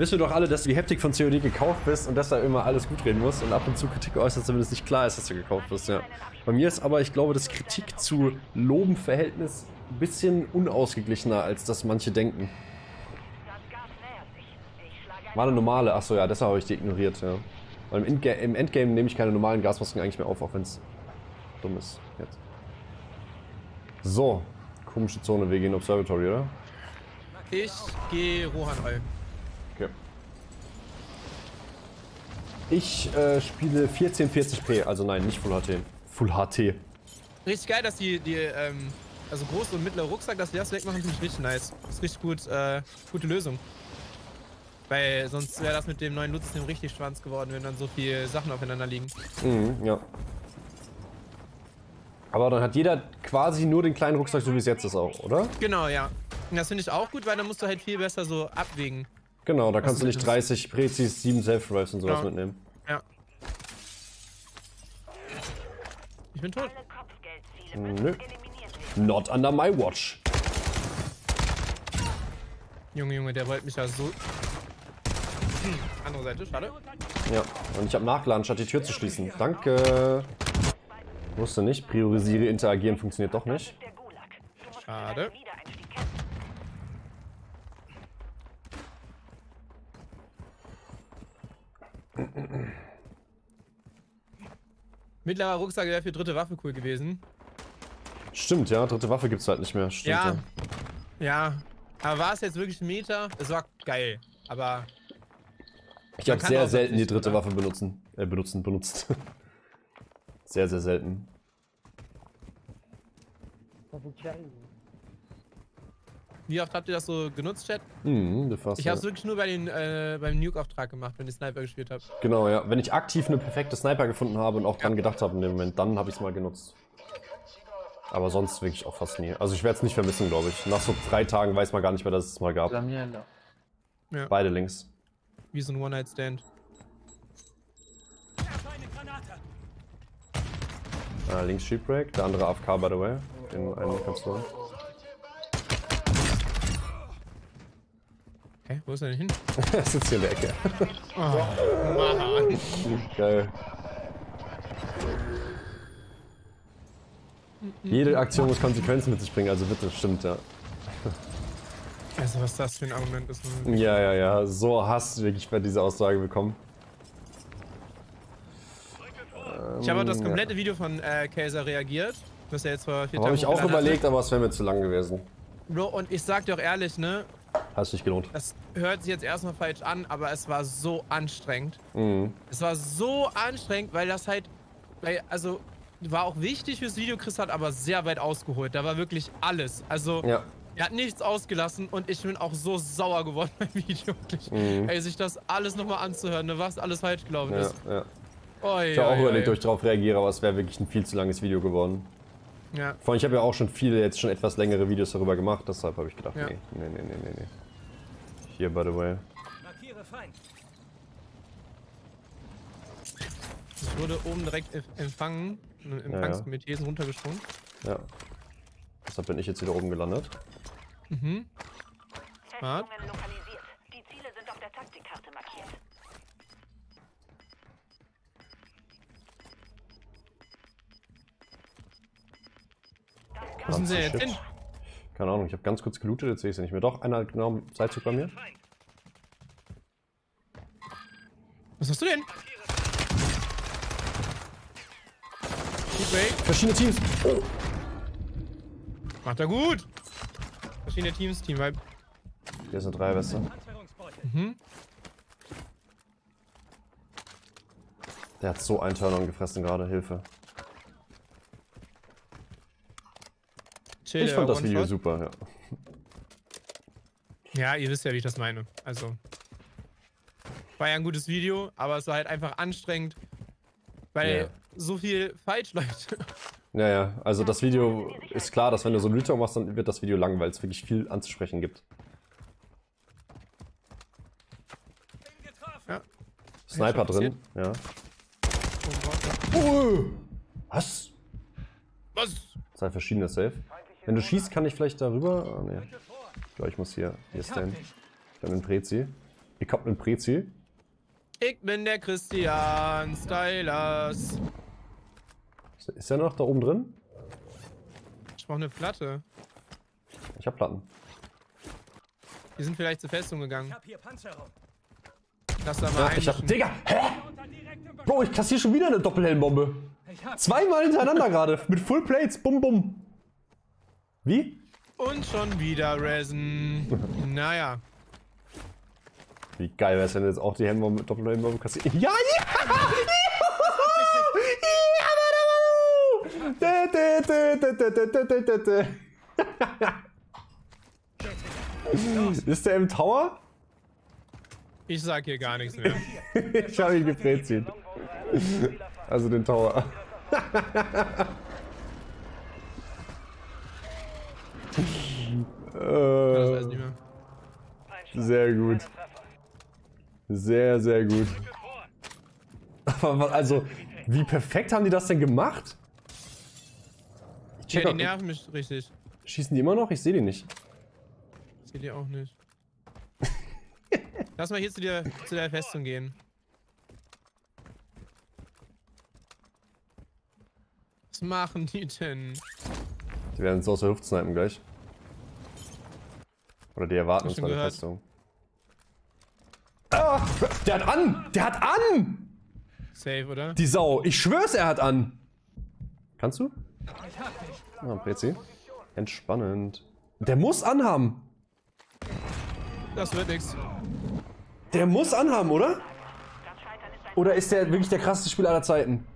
Wissen wir doch alle, dass du die Heptik von COD gekauft bist und deshalb immer alles gut reden musst und ab und zu Kritik äußerst, damit es nicht klar ist, dass du gekauft bist, ja. Bei mir ist aber, ich glaube, das Kritik zu Loben-Verhältnis ein bisschen unausgeglichener, als das manche denken. War eine normale, achso ja, deshalb habe ich die ignoriert, ja. Weil im, Endga im Endgame nehme ich keine normalen Gasmasken eigentlich mehr auf, auch wenn es dumm ist. Jetzt. So, komische Zone, wir gehen Observatory, oder? Ich gehe Rohan Roll. Ich äh, spiele 1440p, also nein, nicht Full HD. Full HT. Richtig geil, dass die, die ähm, also große und mittlere Rucksack, dass die das wegmachen, finde ich richtig nice. Das ist richtig gut, äh, gute Lösung. Weil sonst wäre das mit dem neuen Nutzsystem richtig schwanz geworden, wenn dann so viele Sachen aufeinander liegen. Mhm, ja. Aber dann hat jeder quasi nur den kleinen Rucksack, so wie es jetzt ist auch, oder? Genau, ja. Und das finde ich auch gut, weil dann musst du halt viel besser so abwägen. Genau, da kannst du nicht 30 Prezis, 7 Self-Revives und sowas Ja. mitnehmen. Ja. Ich bin tot. Nö. Not under my watch. Junge, Junge, der wollte mich ja so... Hm, andere Seite, schade. Ja, und ich habe nachgeladen, statt die Tür zu schließen. Danke. Wusste nicht, priorisiere, interagieren funktioniert doch nicht. Schade. Mittlerer Rucksack wäre für dritte Waffe cool gewesen. Stimmt, ja, dritte Waffe gibt's halt nicht mehr. Stimmt, Ja. Ja. Aber war es jetzt wirklich ein Meter? Es war geil. Aber Ich habe sehr selten die dritte oder? Waffe benutzen, äh, benutzen, benutzt. sehr, sehr selten. Wie oft habt ihr das so genutzt, Chat? Mhm, war's, Ich ja. habe es wirklich nur bei den, äh, beim Nuke-Auftrag gemacht, wenn ich Sniper gespielt habe. Genau, ja. Wenn ich aktiv eine perfekte Sniper gefunden habe und auch dran gedacht habe in dem Moment, dann habe ich es mal genutzt. Aber sonst wirklich auch fast nie. Also ich werde es nicht vermissen, glaube ich. Nach so drei Tagen weiß man gar nicht mehr, dass es mal gab. Miele. Beide links. Wie so ein One-Night-Stand. Ah, links Sheepbreak, der andere AFK, by the way. Den einen kannst du holen. Hä, wo ist er denn hin? er sitzt hier in der Ecke. Oh, Mann. Geil. Jede Aktion muss Konsequenzen mit sich bringen, also bitte, stimmt, ja. Also, was das für ein Argument ist. Ja, ja, ja. So Hass wirklich bei dieser Aussage bekommen. Ich habe auf das ja. komplette Video von äh, Kaiser reagiert. Das er jetzt vor vier Habe Tagen ich auch überlegt, aber es wäre mir zu lang gewesen. hatte. Bro, und ich sag dir auch ehrlich, ne? Hat sich gelohnt. Das hört sich jetzt erstmal falsch an, aber es war so anstrengend. Mhm. Es war so anstrengend, weil das halt. Weil, also, war auch wichtig fürs Video, Chris hat aber sehr weit ausgeholt. Da war wirklich alles. Also, Ja. er hat nichts ausgelassen und ich bin auch so sauer geworden beim Video. Wirklich. Mhm. Ey, sich das alles nochmal anzuhören, ne, was alles falsch gelaufen Ja, ist. ja. Oi, Ich habe auch oi, überlegt, ob ich darauf reagiere, aber es wäre wirklich ein viel zu langes Video geworden. Ja. Vor allem, ich habe ja auch schon viele, jetzt schon etwas längere Videos darüber gemacht, deshalb habe ich gedacht, Ja. nee, nee, nee, nee, nee. Hier, by the way. Markiere Feind. Ich wurde oben direkt em- empfangen. Im Empfangskomitee sind runtergesprungen. Ja. Deshalb bin ich jetzt wieder oben gelandet. Mhm. Smart. Festungen lokalisiert. Die Ziele sind auf der Taktikkarte markiert. Wo sind sie jetzt hin? Keine Ahnung, ich habe ganz kurz gelootet, jetzt sehe ich sie nicht mehr. Doch, einer hat genau am Seilzug bei mir. Was hast du denn? Verschiedene Teams. Oh. Macht er gut. Verschiedene Teams, Team Vibe. Hier sind drei Weste. Mhm. Der hat so einen Turn-on gefressen gerade, Hilfe. Chill, Ich fand das Video super, ja. Ja, ihr wisst ja, wie ich das meine. Also. War ja ein gutes Video, aber es war halt einfach anstrengend. Weil Ja. so viel falsch läuft. Ja, ja, also das Video ist klar, dass wenn du so ein Retalk machst, dann wird das Video lang, weil es wirklich viel anzusprechen gibt. Ja. Sniper drin, ja. Oh, Oh, was? Was? Zwei verschiedene Safe. Wenn du schießt, kann ich vielleicht darüber. Ah, nee. Ich glaube, ich muss hier, hier stehen. Ich habe einen Prezi. Ich hab einen Prezi. Ich bin der Christian Stylers. Ist er noch da oben drin? Ich brauche eine Platte. Ich hab Platten. Die sind vielleicht zur Festung Ich gegangen. hab hier Panzerung. Lass da mal Ja, ein. ich hab. Digga! Hä? Bro, ich kassiere schon wieder eine Doppelhelmbombe. Ich Zweimal hintereinander gerade. Mit Full Plates. Bum, bum. Wie? Und schon wieder Resin. naja. Wie geil wäre es, wenn du jetzt auch die Helmbombe, Doppelhelmbombe kassierst? Ja, ja! Ja, Mann, Ist der im Tower? Ich sag hier gar nichts mehr. Ich habe ihn geprezit. Also den Tower. Das weiß äh, sehr gut. Sehr, sehr gut. Aber also, wie perfekt haben die das denn gemacht? Ich Ja, die nerven mich richtig. Schießen die immer noch? Ich sehe die nicht. Ich sehe die auch nicht. Lass mal hier zu der, zu der Festung gehen. Was machen die denn? Die werden uns aus der Luft snipen gleich. Oder die erwarten uns bei der gehört. Festung. Ah, der hat an! Der hat an! Safe, oder? Die Sau. Ich schwör's, er hat an. Kannst du? Ah, Prezi. Entspannend. Der muss anhaben. Das wird nix. Der muss anhaben, oder? Oder ist der wirklich der krasseste Spieler aller Zeiten?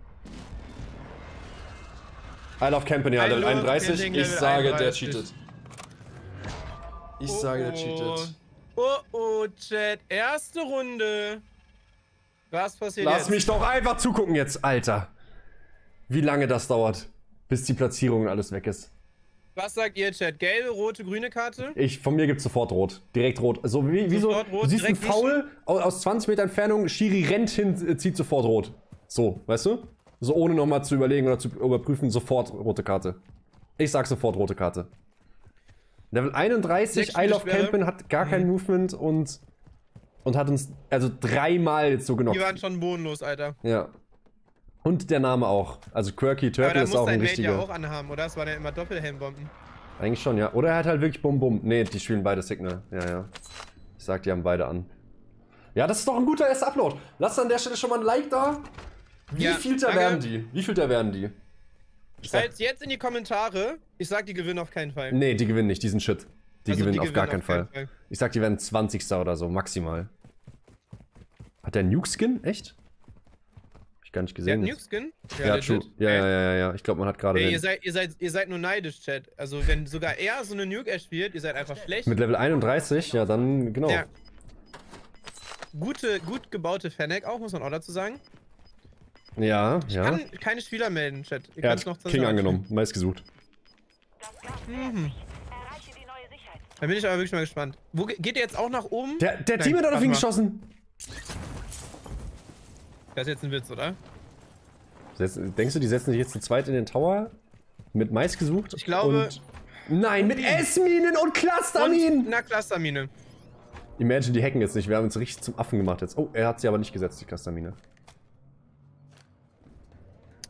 I love Campany, I Level love 31. Camping, Ich sage, der 31. cheatet. Ich sage, der cheatet. Oh oh, Chat. Erste Runde. Was passiert Lass jetzt? mich doch einfach zugucken jetzt, Alter. Wie lange das dauert, bis die Platzierung und alles weg ist. Was sagt ihr, Chat? Gelbe, rote, grüne Karte? Ich, von mir gibt's sofort rot. Direkt rot. Also wie, wie so, Sofort rot, du siehst einen Foul au- aus 20 Meter Entfernung, Schiri rennt hin, äh, zieht sofort rot. So, weißt du? So ohne nochmal zu überlegen oder zu überprüfen, sofort rote Karte. Ich sag sofort rote Karte. Level 31, Sechs I Love Spielsperre. Campen hat gar kein Movement und, und hat uns also dreimal jetzt so genockt. Die waren schon bodenlos, Alter. Ja. Und der Name auch. Also Quirky Aber Turtle ist auch ein richtiger. ja auch anhaben, oder? Das waren ja immer Doppelhelmbomben. Eigentlich schon, ja. Oder er hat halt wirklich Bum Bum. Nee, die spielen beide Signal. Ja, ja. Ich sag, die haben beide an. Ja, das ist doch ein guter erster Upload. Lasst an der Stelle schon mal ein Like da. Wie Ja, viel da werden die? Wie viel da werden die? Schreibt's jetzt in die Kommentare. Ich sag, die gewinnen auf keinen Fall. nee, die gewinnen nicht. Die sind shit. Die Also, gewinnen die auf gar keinen auf Fall. keinen Fall. Ich sag, die werden 20. oder so, maximal. Hat der einen Nuke-Skin? Echt? Hab ich gar nicht Der gesehen. hat jetzt. Nuke-Skin? ja, true. Ja, Ey, ja, ja, ja, ja. Ich glaube, man hat gerade ihr seid, ihr, seid, ihr seid nur neidisch, Chat. Also, wenn sogar er so eine Nuke erspielt, ihr seid einfach schlecht. Mit Level 31, ja, dann genau. Ja. Gute, gut gebaute Fennec auch, muss man auch dazu sagen. Ja, ja. Kann keine Spieler melden, Chat. Ihr Er hat noch King angenommen, meist gesucht. Das Gas nähert sich. Erreiche die neue Sicherheit. Da bin ich aber wirklich mal gespannt. Wo ge- geht ihr jetzt auch nach oben? Der, der Nein, Team hat auf ihn mal. geschossen. Das ist jetzt ein Witz, oder? Denkst du, die setzen sich jetzt zu zweit in den Tower? Mit Mais gesucht? Ich glaube- Nein, mit S-Minen und Clusterminen! Na, Clustermine. Imagine, die hacken jetzt nicht. Wir haben uns richtig zum Affen gemacht jetzt. Oh, er hat sie aber nicht gesetzt, die Clustermine.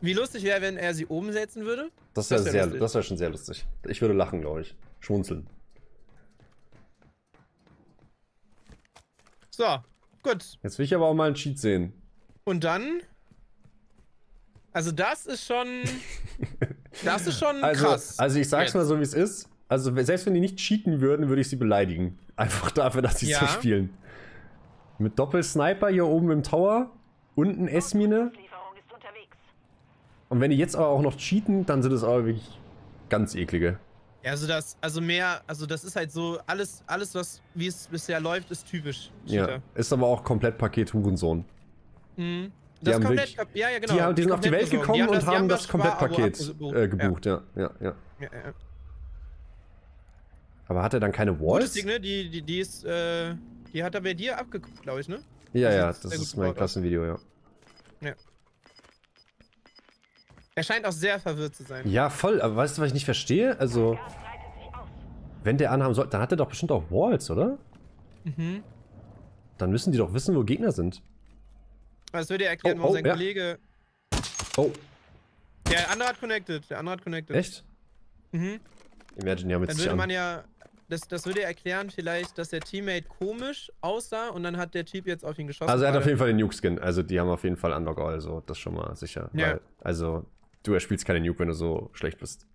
Wie lustig wäre, wenn er sie oben setzen würde? Das wäre wär das wäre schon sehr lustig. Ich würde lachen, glaube ich. Schmunzeln. So, gut. Jetzt will ich aber auch mal einen Cheat sehen. Und dann? Also das ist schon... Das ist schon Also, krass. also ich sag's Jetzt. mal so, wie es ist. Also selbst wenn die nicht cheaten würden, würde ich sie beleidigen. Einfach dafür, dass sie Ja. so spielen. Mit Doppelsniper hier oben im Tower, unten S-Mine. Und wenn die jetzt aber auch noch cheaten, dann sind es aber wirklich ganz eklige. Ja, also das, also mehr, also das ist halt so, alles, alles was, wie es bisher läuft, ist typisch. Ja. Cheater. Ist aber auch komplett Paket Hurensohn. Mhm. Die Das haben komplett, wirklich- ja, ja, genau. die, haben, die sind auf die Welt gekommen besorgt. und haben das, Sparabo Komplettpaket äh, gebucht, ja. Ja, ja. Ja, ja, ja. Aber hat er dann keine Walls? Ding, ne? Die, die, die ist, äh, die hat er bei dir abgeguckt, glaube ich, ne? Ja, Das ja, das ist mein. Klassenvideo, ja. Er scheint auch sehr verwirrt zu sein. Ja, voll, aber weißt du, was ich nicht verstehe? Also, wenn der anhaben soll, dann hat er doch bestimmt auch Walls, oder? Mhm. Dann müssen die doch wissen, wo Gegner sind. Das würde ja erklären, Oh, warum oh, sein ja. Kollege. Oh, Der andere hat connected. Der andere hat connected. echt? Mhm. Imagine, die haben jetzt Dann würde an. man ja. Das, das würde erklären, vielleicht, dass der Teammate komisch aussah und dann hat der Typ jetzt auf ihn geschossen. Also er hat auf jeden Fall den Nuke-Skin. Also die haben auf jeden Fall Unlock All, so das schon mal sicher. Ja. Weil, also du erspielst keine Nuke, wenn du so schlecht bist.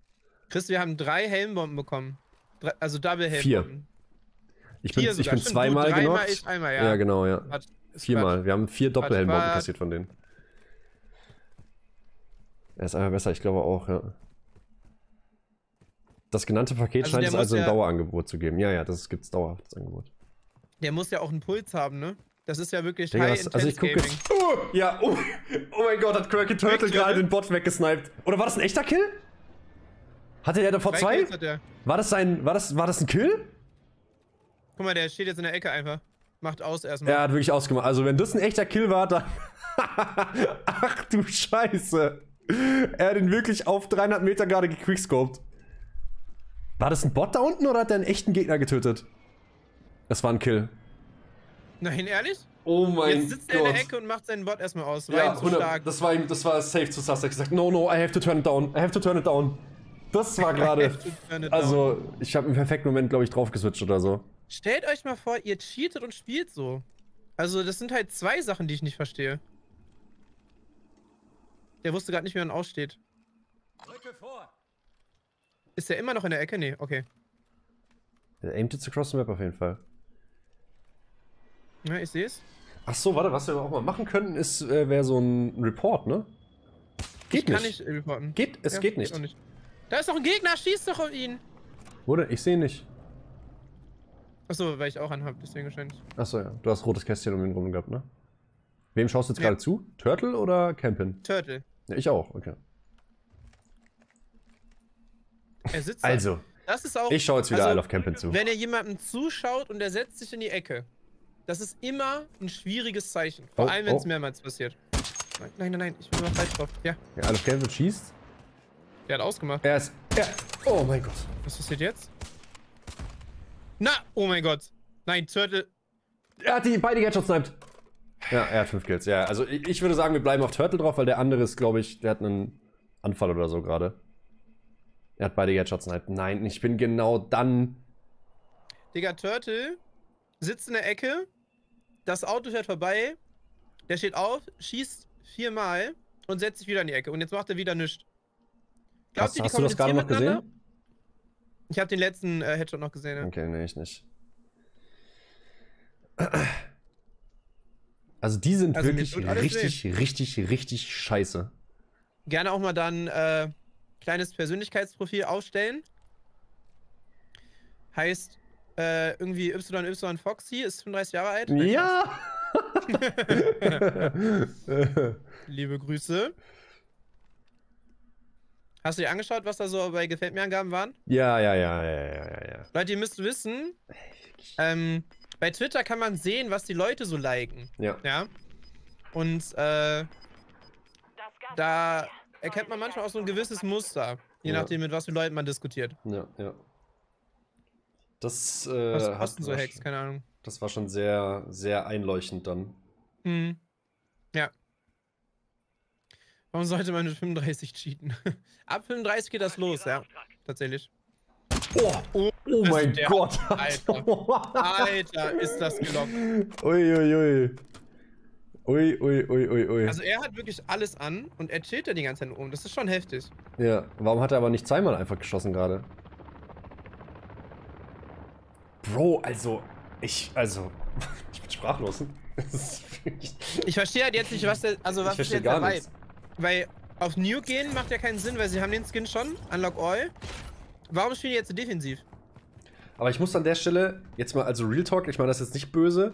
Chris, wir haben drei Helmbomben bekommen. Drei, also Double Vier. Helmbomben. Ich bin, Vier ich bin zweimal du genockt. ich einmal, ja. ja. genau, ja. Quatsch. Ist Viermal. Wir haben vier Doppelhelmbomben Quatsch. kassiert von denen. Er ist einfach besser, ich glaube auch, ja. Das genannte Paket Also scheint es also ein ja- Dauerangebot zu geben. Ja, ja, das gibt's dauerhaft, das Angebot. Quatsch. Der muss ja auch einen Puls haben, ne? Das ist ja wirklich Digga, High was, also ich gucke Gaming. jetzt. Oh, ja, oh, oh mein Gott, hat Quirky Turtle gerade den Bot weggesniped. Oder war das ein echter Kill? Hatte der davor zwei? Kills hat der. War das ein, war das, war das ein Kill? Guck mal, der steht jetzt in der Ecke einfach. Macht aus erstmal. Er hat wirklich ausgemacht. Also wenn das ein echter Kill war, dann... Ach du Scheiße. Er hat ihn wirklich auf 300 Meter gerade gequickscoped. War das ein Bot da unten oder hat er einen echten Gegner getötet? Das war ein Kill. Nein, ehrlich? Oh mein Jetzt sitzt er in der Ecke und macht seinen Bot erstmal aus. War Ja, ihm zu 100, stark. das war ihm, das war safe zu. Er hat gesagt, no, no, I have to turn it down. I have to turn it down. Das war gerade. Also, ich habe im perfekten Moment, glaube ich, drauf geswitcht oder so. Stellt euch mal vor, ihr cheatet und spielt so. Also, das sind halt zwei Sachen, die ich nicht verstehe. Der wusste gerade nicht, wie man aussteht. Rücke vor. Ist der immer noch in der Ecke? Nee, okay. Er aimed jetzt across the map auf jeden Fall. Ja, ich sehe es. Ach so, warte, was wir auch mal machen könnten, ist, äh, wäre so ein Report, ne? Geht Ich kann nicht. nicht reporten. Geht, es Ja, geht nicht. nicht. Da ist doch ein Gegner, schieß doch auf ihn. Wurde? Ich sehe nicht. Achso, weil ich auch anhab, deswegen wahrscheinlich. Achso, ja. Du hast rotes Kästchen um ihn rum gehabt, ne? Wem schaust du jetzt Ja. gerade zu? Turtle oder Campin? Turtle. Ja, ich auch, okay. Er sitzt. Also, Das ist auch. ich schaue jetzt wieder also, Isle of Campin zu. Wenn ihr jemandem zuschaut und der setzt sich in die Ecke, das ist immer ein schwieriges Zeichen. Vor Oh, allem, wenn es oh. mehrmals passiert. Nein, nein, nein, nein, ich bin immer falsch drauf. Ja, Ja, of Campin schießt. der hat ausgemacht. Er ist. Er, oh mein Gott. Was passiert jetzt? Na, oh mein Gott. Nein, Turtle. Er hat die beide Headshots sniped. Ja, er hat fünf Kills. Ja, also ich, ich würde sagen, wir bleiben auf Turtle drauf, weil der andere ist, glaube ich, der hat einen Anfall oder so gerade. Er hat beide Headshots sniped. Nein, ich bin genau dann. Digga, Turtle sitzt in der Ecke. Das Auto fährt vorbei. Der steht auf, schießt viermal und setzt sich wieder in die Ecke. Und jetzt macht er wieder nichts. Glaubt Hast, ihr, die hast du das gerade noch gesehen? Ich habe den letzten äh, Headshot noch gesehen. Ja. Okay, nee, ich nicht. Also die sind Also wirklich alles richtig, richtig, richtig scheiße. Gerne auch mal dann äh, kleines Persönlichkeitsprofil aufstellen. Heißt äh, irgendwie YY Foxy, ist 35 Jahre alt. Ja! Liebe Grüße. Hast du dir angeschaut, was da so bei Gefällt mir Angaben waren? ja, ja, ja, ja, ja, ja, ja. Leute, ihr müsst wissen, ähm, bei Twitter kann man sehen, was die Leute so liken. Ja. Ja. Und äh, da erkennt man manchmal auch so ein gewisses Muster. Je Ja. nachdem, mit was für Leuten man diskutiert. Ja, ja. Das, äh, Was kosten so Hacks? schon- Keine Ahnung. Das war schon sehr, sehr einleuchtend dann. Hm. Ja. Warum sollte man mit 35 cheaten? Ab 35 geht das los, ja. Tatsächlich. Oh, oh, das mein Gott. Alter. Alter, ist das gelockt. ui, ui, ui. Ui, ui, ui, ui, ui. Also er hat wirklich alles an und er chillt da die ganze Zeit um. Das ist schon heftig. ja, warum hat er aber nicht zweimal einfach geschossen gerade? Bro, also, ich, also, ich bin sprachlos. Ist Ich verstehe halt jetzt nicht, was der, also was ich ist verstehe jetzt gar Vibe? nichts. Weil auf Nuke gehen macht ja keinen Sinn, weil sie haben den Skin schon, Unlock All. Warum spielen die jetzt so defensiv? Aber ich muss an der Stelle, jetzt mal, also Real Talk, ich meine das jetzt nicht böse.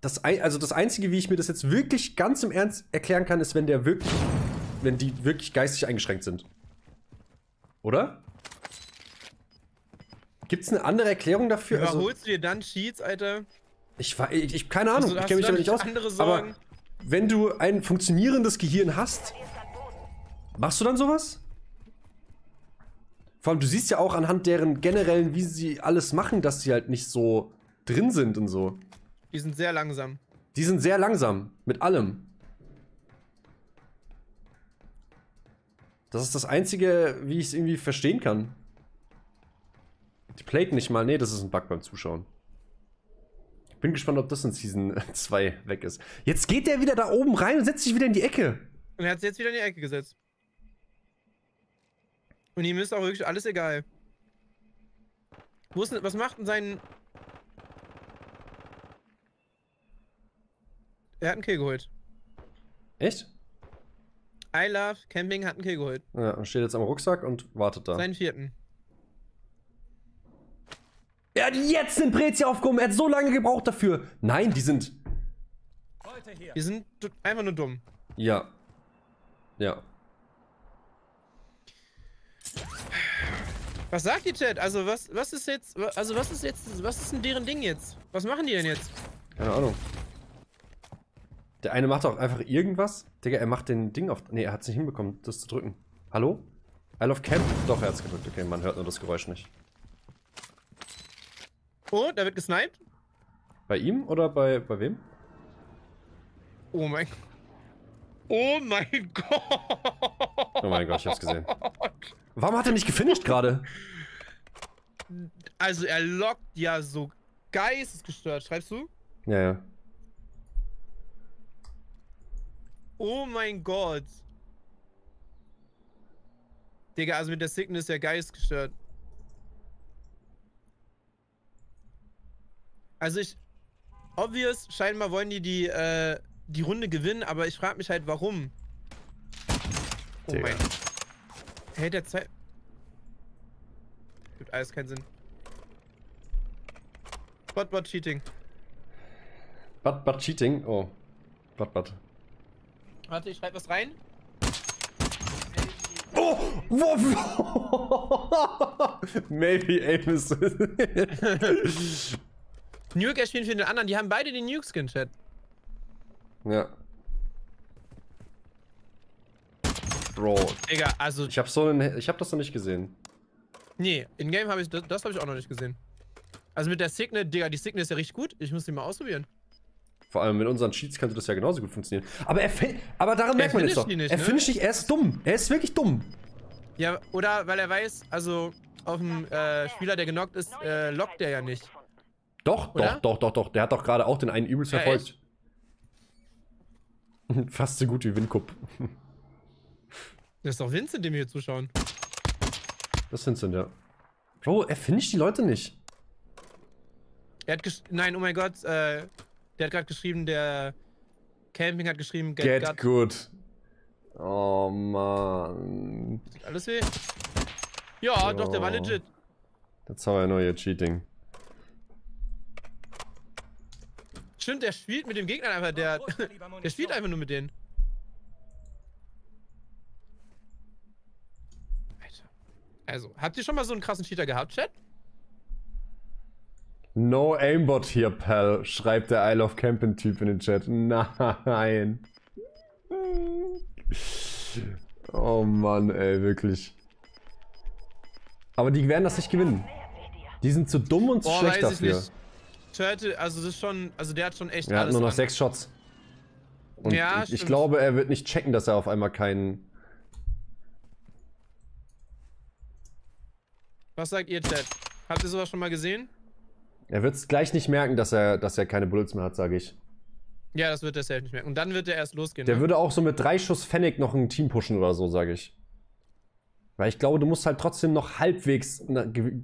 Das, also das Einzige, wie ich mir das jetzt wirklich ganz im Ernst erklären kann, ist, wenn der wirklich, wenn die wirklich geistig eingeschränkt sind. Oder? Gibt es eine andere Erklärung dafür? Also, Überholst du dir dann Cheats, Alter? ich, war- ich, ich keine Ahnung, Also, ich kenne mich da damit nicht aus. andere Aber wenn du ein funktionierendes Gehirn hast, machst du dann sowas? Vor allem, du siehst ja auch anhand deren generellen, wie sie alles machen, dass sie halt nicht so drin sind und so. Die sind sehr langsam. Die sind sehr langsam. Mit allem. Das ist das Einzige, wie ich es irgendwie verstehen kann. Die playt nicht mal. Nee, das ist ein Bug beim Zuschauen. Ich bin gespannt, ob das in Season 2 weg ist. Jetzt geht der wieder da oben rein und setzt sich wieder in die Ecke. Und er hat sie jetzt wieder in die Ecke gesetzt. Und ihm ist auch wirklich alles egal. Wo ist denn, was macht denn sein... Er hat einen Kill geholt. Echt? I love Camping hat einen Kill geholt. Ja, und steht jetzt am Rucksack und wartet da. Seinen vierten. Er hat jetzt den Brezi aufgehoben. Er hat so lange gebraucht dafür. Nein, die sind. Die sind einfach nur dumm. Ja. Ja. Was sagt die Chat? Also was, was ist jetzt, also was ist jetzt, was ist denn deren Ding jetzt? Was machen die denn jetzt? Keine Ahnung. Der eine macht auch einfach irgendwas. Digga, er macht den Ding auf. Nee, er hat es nicht hinbekommen, das zu drücken. Hallo? I love Camp? Doch, er hat es gedrückt. Okay, man hört nur das Geräusch nicht. Oh, da wird gesniped. Bei ihm oder bei, bei wem? Oh mein Oh mein Gott. Oh mein Gott, ich hab's gesehen. Warum hat er nicht gefinisht gerade? Also er lockt ja so geistesgestört. Schreibst du? Ja, ja. Oh mein Gott. Digga, also mit der Sickness ja geistesgestört. Also ich. Obvious, scheinbar wollen die die, äh, die Runde gewinnen, aber ich frage mich halt, warum. Oh Digga. mein. Hält der Zeit. Gibt alles keinen Sinn. Bot, Bot, Cheating. But, but cheating. Oh. But, but. Warte, ich schreibe was rein. Oh! Maybe aim is. Nuke erschien für den anderen. Die haben beide den Nuke-Skin, Chat. ja. Bro. Digga, also. Ich hab so einen. Ich hab das noch nicht gesehen. Nee, in Game habe ich. Das, das habe ich auch noch nicht gesehen. Also mit der Signe, Digga, die Signe ist ja richtig gut. Ich muss die mal ausprobieren. Vor allem mit unseren Cheats könnte das ja genauso gut funktionieren. Aber er aber daran merkt man jetzt doch. nicht, er ne? finisht nicht, er ist dumm. Er ist wirklich dumm. Ja, oder weil er weiß, also auf dem äh, Spieler, der genockt ist, äh, lockt der ja nicht. Doch, Oder? doch, doch, doch, doch. Der hat doch gerade auch den einen übelst Ja, verfolgt. Fast so gut wie Winkup. Das ist doch Vincent, dem wir hier zuschauen. Das sind sie, ja. Bro, er finisht die Leute nicht. Er hat gesch Nein, oh mein Gott, äh, der hat gerade geschrieben, der Camping hat geschrieben, get, Get good. Oh Mann. Tut Alles weh. Ja, doch, der war Ja. legit. Jetzt haben wir neue Cheating. Stimmt, der spielt mit dem Gegner einfach, der, der spielt einfach nur mit denen. Alter. Also, habt ihr schon mal so einen krassen Cheater gehabt, Chat? No aimbot hier, pal, schreibt der Isle of Camping Typ in den Chat. Nein. Oh Mann, ey, wirklich. Aber die werden das nicht gewinnen. Die sind zu dumm und zu Boah, schlecht weiß ich dafür. nicht. Turtle, also das ist schon, also der hat schon echt Er hat alles nur noch an. sechs Shots. Und Ja, ich, ich glaube, er wird nicht checken, dass er auf einmal keinen. Was sagt ihr, Chat? Habt ihr sowas schon mal gesehen? Er wird es gleich nicht merken, dass er, dass er keine Bullets mehr hat, sage ich. Ja, das wird der safe nicht merken. Und dann wird der erst losgehen. Der ne? würde auch so mit drei Schuss Fennec noch ein Team pushen oder so, sage ich. Weil ich glaube, du musst halt trotzdem noch halbwegs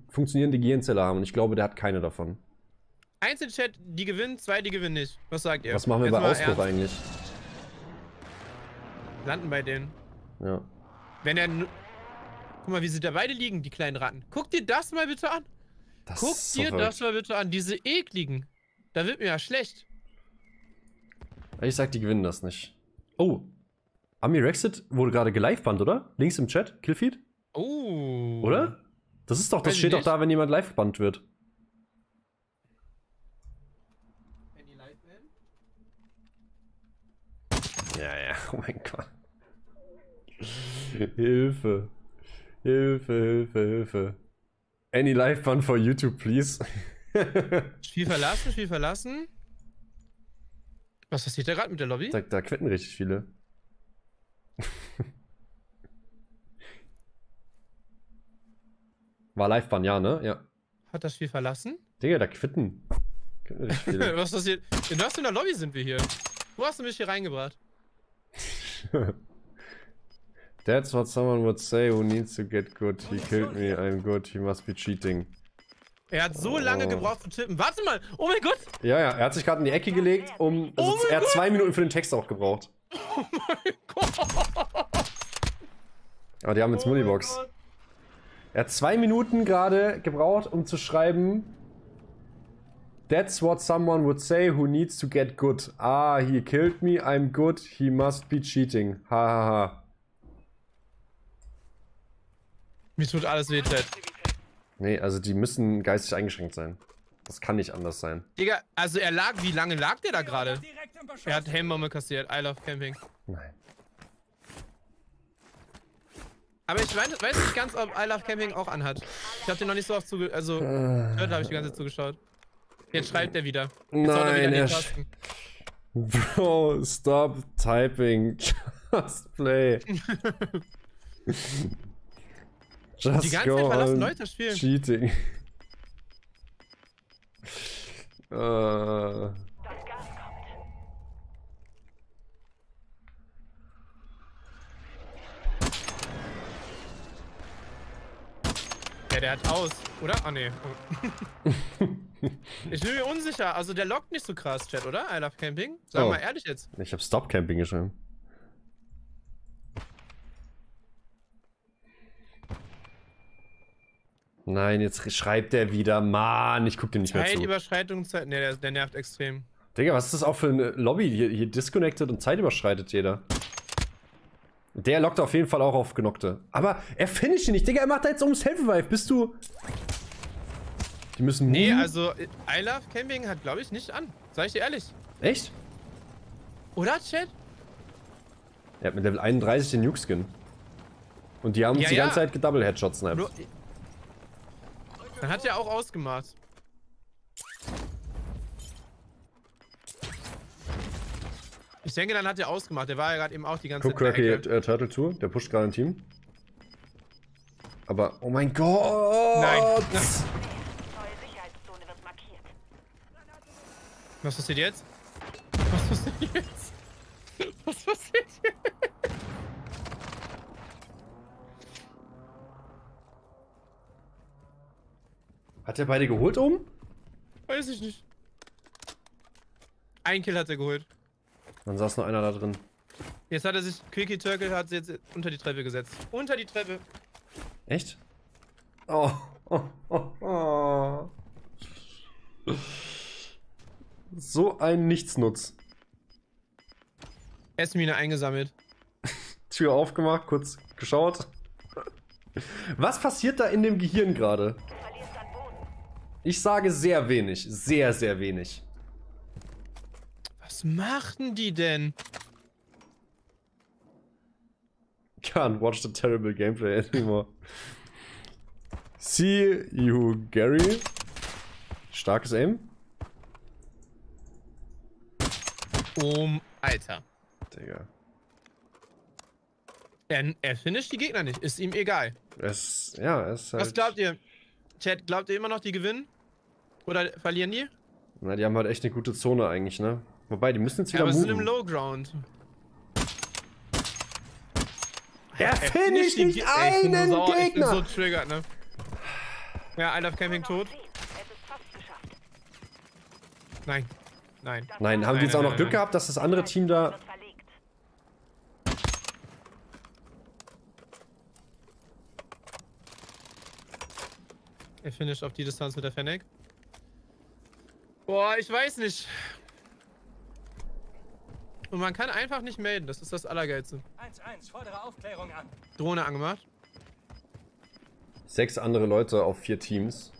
funktionierende Gehirnzelle haben. Und ich glaube, der hat keine davon. Einzelchat, die gewinnen, zwei, die gewinnen nicht. Was sagt ihr? Was machen wir Jetzt bei Ausbruch eigentlich? Landen bei denen. Ja. Wenn er. Guck mal, wie sie da beide liegen, die kleinen Ratten. Guck dir das mal bitte an. Das Guck so dir verrückt. das mal bitte an. Diese ekligen. Da wird mir ja schlecht. Ich sag, die gewinnen das nicht. Oh. Ami Rexit wurde gerade geliveband, oder? Links im Chat, Killfeed? Oh. Oder? Das ist doch, das Weiß steht doch da, wenn jemand live gebannt wird. Ja, ja, oh mein Gott. Hilfe. Hilfe, Hilfe, Hilfe. Any live ban for YouTube, please. Spiel verlassen, Spiel verlassen. Was passiert da gerade mit der Lobby? Da, da quitten richtig viele. War Live-Ban, ja, ne? Ja. Hat das Spiel verlassen? Digga, da quitten. quitten richtig viele. Was passiert? In was für einer Lobby sind wir hier? Wo hast du mich hier reingebracht? That's what someone would say who needs to get good. He killed me, I'm good, he must be cheating. Er hat so lange Oh. gebraucht zu tippen. Warte mal! Oh mein Gott! Ja, ja, er hat sich gerade in die Ecke gelegt, um. Also Oh mein er hat Gott! zwei Minuten für den Text auch gebraucht. Aber die haben jetzt Oh mein. Gott. Er hat zwei Minuten gerade gebraucht, um zu schreiben. That's what someone would say who needs to get good. Ah, he killed me, I'm good, he must be cheating. Ha ha ha. Mir tut alles weh, Chat. Nee, also die müssen geistig eingeschränkt sein. Das kann nicht anders sein. Digga, also er lag, wie lange lag der da gerade? Er hat Helmbombe kassiert. I love Camping. Nein. Aber ich weiß, weiß nicht ganz, ob I love Camping auch anhat. Ich hab den noch nicht so oft zuge... Also, heute habe ich die ganze Zeit zugeschaut. Jetzt schreibt er wieder. Jetzt er wieder Nein, er. Tasten. Bro, stop typing. Just play. Just Die ganze go Zeit verlassen Leute das Spiel. Cheating. äh, kommt. Ja, der hat aus, oder? Ah, nee. Oh. ich bin mir unsicher. Also, der lockt nicht so krass, Chat, oder? I love Camping. Sag Oh. mal ehrlich jetzt. ich hab Stop Camping geschrieben. Nein, jetzt schreibt er wieder. Mann, ich guck dir nicht mehr zu. Zeitüberschreitung, Zeit. Nee, der, der nervt extrem. Digga, was ist das auch für eine Lobby? Hier, hier disconnected und Zeit überschreitet jeder. Der lockt auf jeden Fall auch auf Genockte. Aber er finisht ihn nicht. Digga, er macht da jetzt ums Self-Revive. Bist du... Die müssen... Nee, moven? also, I love Camping hat, glaube ich, nicht an. Sag ich dir ehrlich. Echt? Oder, Chat? Er hat mit Level 31 den Nuke-Skin. Und die haben uns Ja, die ja. ganze Zeit gedouble-Headshot-sniped. Nur, dann hat er auch ausgemacht. Ich denke, dann hat er ausgemacht. Der war ja gerade eben auch die ganze Guck Zeit. der Ecke. äh, Turtle zu. Der pusht gerade ein Team. Aber, oh mein Gott! Nein. Neue Sicherheitszone wird markiert. Was passiert jetzt? Was passiert jetzt? Was passiert jetzt? Hat er beide geholt oben? Weiß ich nicht. Ein Kill hat er geholt. Dann saß noch einer da drin. Jetzt hat er sich, Quickie Turtle hat sich jetzt unter die Treppe gesetzt. Unter die Treppe. Echt? Oh. oh, oh, oh. So ein Nichtsnutz. Essmine eingesammelt. Tür aufgemacht, kurz geschaut. Was passiert da in dem Gehirn gerade? Ich sage sehr wenig. Sehr, sehr wenig. Was machten die denn? Can't watch the terrible gameplay anymore. See you, Gary. Starkes Aim. Um, Alter. Digga. Er, er finisht die Gegner nicht. Ist ihm egal. Es, ja, es halt, Was glaubt ihr? Chat, glaubt ihr immer noch, die gewinnen? Oder verlieren die? Na, die haben halt echt eine gute Zone eigentlich, ne? Wobei, die müssen jetzt Ja, wieder aber sie sind im moven. Low Ground. Er finisht die nicht Ge- Ey, ich einen so sauer, Ich bin Gegner! so triggert, ne? Ja, I love Camping tot. Nein. Nein. Nein, haben Nein, die jetzt nein, auch noch nein, Glück gehabt, dass das andere Team da... Er finisht auf die Distanz mit der Fennec. Boah, ich weiß nicht. Und man kann einfach nicht melden, das ist das Allergeilste. 1-1, fordere Aufklärung an. Drohne angemacht. Sechs andere Leute auf vier Teams.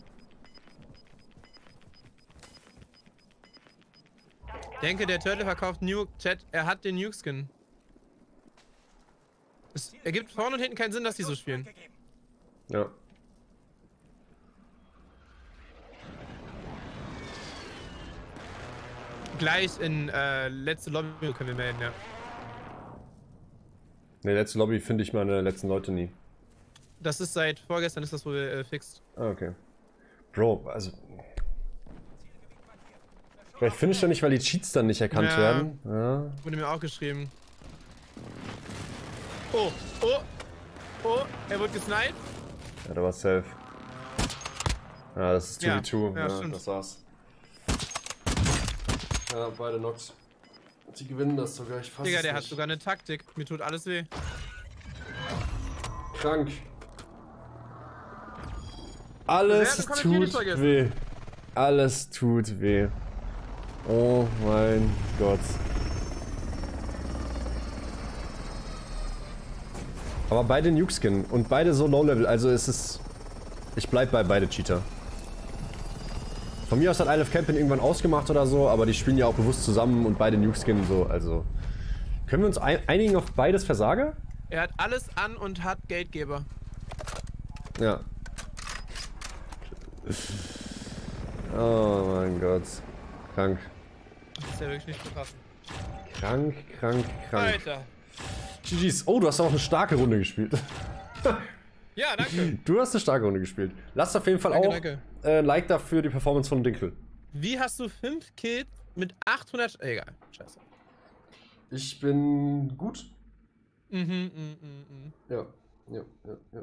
Denke, der Turtle verkauft Nuke. Chat, er hat den Nuke-Skin. Es ergibt vorne und hinten keinen Sinn, dass die so spielen. Ja. Gleich in äh, letzte Lobby können wir melden, ja. Ne, letzte Lobby finde ich meine letzten Leute nie. Das ist seit vorgestern ist das wohl äh, fixt. Ah, okay. Bro, also. Vielleicht finde ich doch nicht, weil die Cheats dann nicht erkannt Ja. werden. Ja. Wurde mir auch geschrieben. Oh, oh, oh, er wird gesniped. ja, da war safe. Ja, das ist 2v2. Ja, ja, stimmt. das war's. Ja, beide Knocks. Die gewinnen das sogar, ich fasse Digga, der hat nicht. sogar eine Taktik. Mir tut alles weh. Krank. Alles tut weh. Alles tut weh. Oh mein Gott. Aber beide Nuke-Skin und beide so Low-Level, also es ist... Ich bleib bei beide Cheater. Von mir aus hat Isle of Camping irgendwann ausgemacht oder so, aber die spielen ja auch bewusst zusammen und beide Nuke-Skin so, also... Können wir uns ein einigen auf beides Versager? Er hat alles an und hat Geldgeber. Ja. Oh mein Gott. Krank. Ist ja wirklich nicht zu fassen. Krank, krank, krank. Alter. GG's. Oh, du hast auch eine starke Runde gespielt. Ja, danke. Du hast eine starke Runde gespielt. Lasst auf jeden Fall Danke, auch danke. Äh, Like dafür die Performance von Dinkel. Wie hast du 5 Kills mit 800... Sch- Egal, scheiße. Ich bin gut. Mhm, mhm, mhm, mhm. Ja, ja, ja, ja.